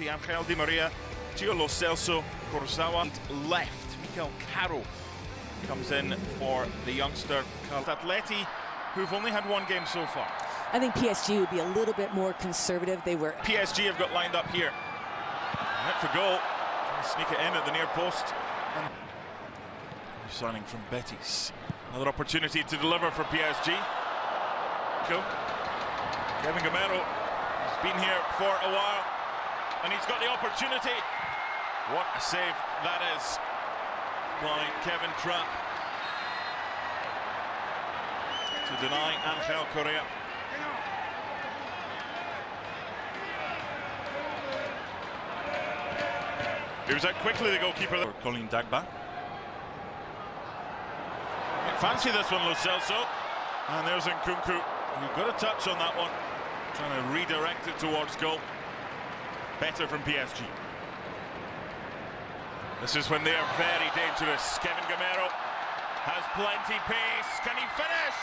Angel Di Maria, Gio Lo Celso, Kurzawa, and left. Mikel Caro comes in for the youngster Atleti, who've only had one game so far. I think PSG would be a little bit more conservative. They were. PSG have got lined up here. Hit for goal. Sneak it in at the near post. And signing from Betis. Another opportunity to deliver for PSG. Cool. Kevin Gameiro has been here for a while, and he's got the opportunity. What a save that is by Kevin Trapp to deny Angel Correa. He was out quickly, the goalkeeper. There. Colin Dagba. Fancy this one, Lo Celso. And there's Nkunku. Who got a touch on that one. Trying to redirect it towards goal. Better from PSG. This is when they are very dangerous. Kevin Gameiro has plenty pace. Can he finish?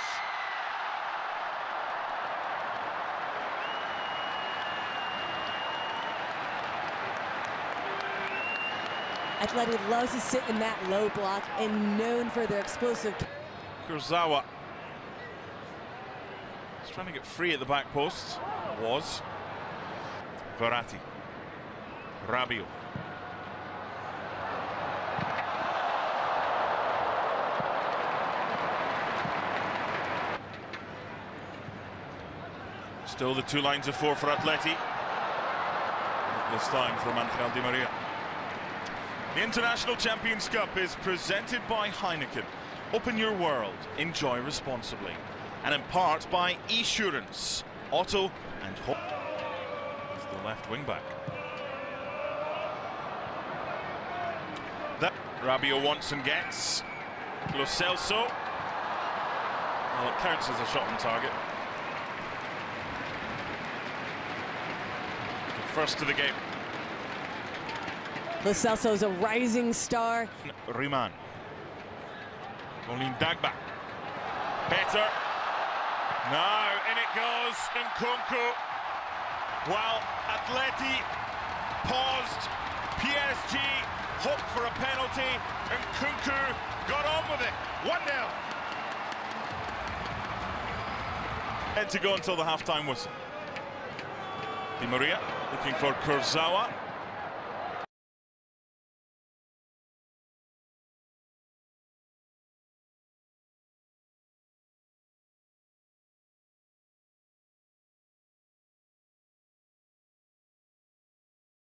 Atleti loves to sit in that low block and known for their explosive. Kurzawa. He's trying to get free at the back post. Was. Verratti. Still the two lines of four for Atleti. This time from Angel Di Maria. The International Champions Cup is presented by Heineken. Open your world, enjoy responsibly. And in part by Esurance, Auto and. It's the left wing back. That Rabiot wants and gets. Lo Celso. Well, it counts as a shot on target. First to the game. Lo is a rising star. Riemann. Colin Dagba. Better. Now in it goes. Nkunku. While Atleti paused. Hoped for a penalty. and Nkunku got on with it. 1-0. And to go until the half-time whistle. Di Maria looking for Kurzawa.